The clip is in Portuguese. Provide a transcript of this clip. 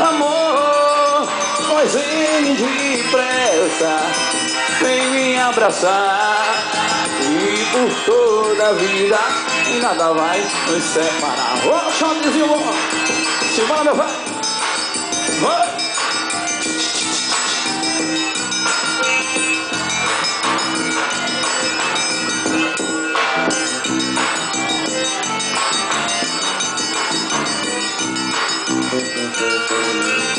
Amor, pois vem depressa, vem me abraçar. E por toda a vida, e nada vai nos separar. Ô, oh, shotzinho bom! Simbora, meu pai! Bora! Thank you. Música